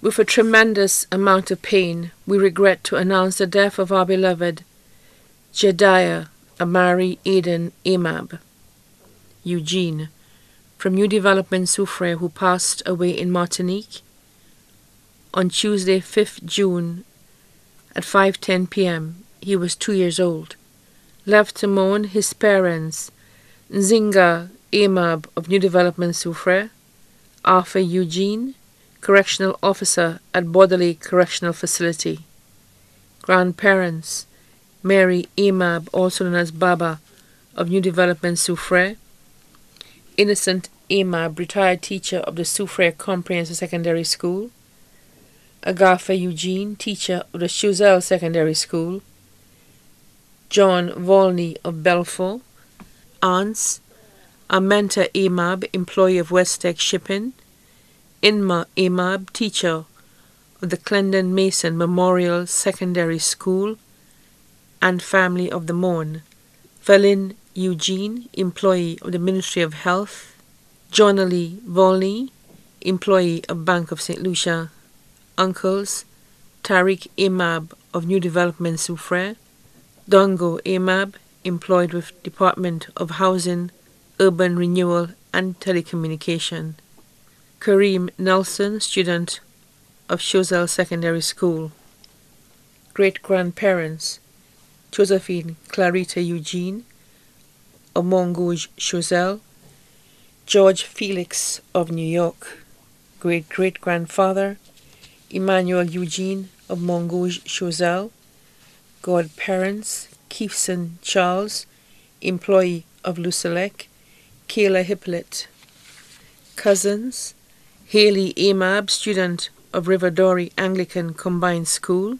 With a tremendous amount of pain, we regret to announce the death of our beloved Jediah Amari Aiden Aimable Eugene from New Development Soufriere who passed away in Martinique on Tuesday, 5th June at 5:10 p.m. He was 2 years old. Left to mourn his parents, Nzinga Aimable of New Development Soufriere, Arthur Eugene, correctional officer at Bordelais Correctional Facility. Grandparents, Mary Aimable, also known as Baba, of New Development Soufriere, Innocent Aimable, retired teacher of the Soufriere Comprehensive Secondary School, Agatha Eugene, teacher of the Choiseul Secondary School, John Volney of Belfort, aunts, Amenta Aimable, employee of Westex Shipping, Inma Aimable, teacher of the Clendon Mason Memorial Secondary School, and family of the Mourn, Felin Eugene, employee of the Ministry of Health, Jonalie Volney, employee of Bank of St. Lucia, uncles, Tariq Aimable of New Development Soufriere, Dongo Aimable, employed with Department of Housing, Urban Renewal and Telecommunication, Kareem Nelson, student of Choiseul Secondary School, great grandparents, Josephine Clarita Eugene of Montgouge Choiseul, George Felix of New York, great great grandfather, Emmanuel Eugene of Montgouge Choiseul, godparents, Keefson Charles, employee of Lucelec, Kayla Hippolyte, cousins, Haley Aimable, student of Riverdori Anglican Combined School,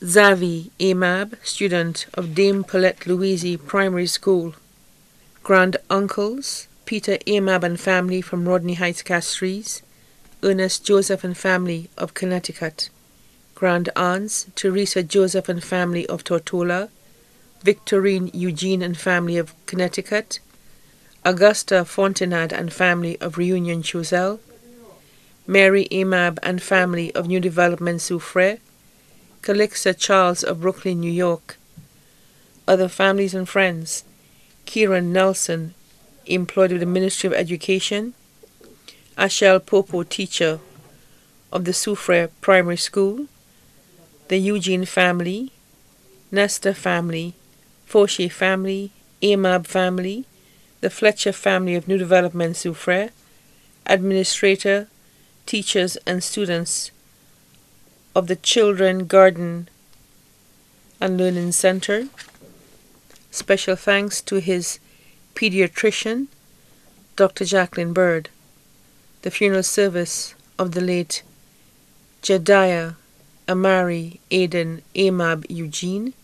Zavi Aimable, student of Dame Paulette Louise Primary School, grand uncles, Peter Aimable and family from Rodney Heights Castries, Ernest Joseph and family of Connecticut, grand aunts, Teresa Joseph and family of Tortola, Victorine Eugene and family of Connecticut, Augusta Fontenade and family of Reunion Choiseul, Mary Aimable and family of New Development Soufriere, Calixa Charles of Brooklyn, New York, other families and friends, Kieran Nelson, employed with the Ministry of Education, Ashel Popo, teacher of the Soufriere Primary School, the Eugene family, Nestor family, Fauché family, Aimable family, the Fletcher family of New Development Soufriere, administrator, teachers and students of the Children Garden and Learning Center. Special thanks to his pediatrician, Dr. Jacqueline Bird. The funeral service of the late Jediah Amari Aiden Aimable Eugene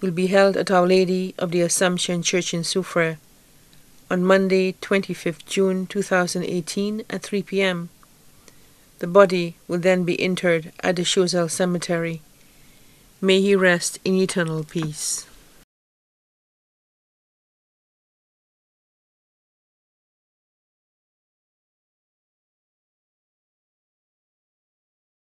will be held at Our Lady of the Assumption Church in Soufriere on Monday, 25th June 2018 at 3 p.m. The body will then be interred at the Choiseul Cemetery. May he rest in eternal peace.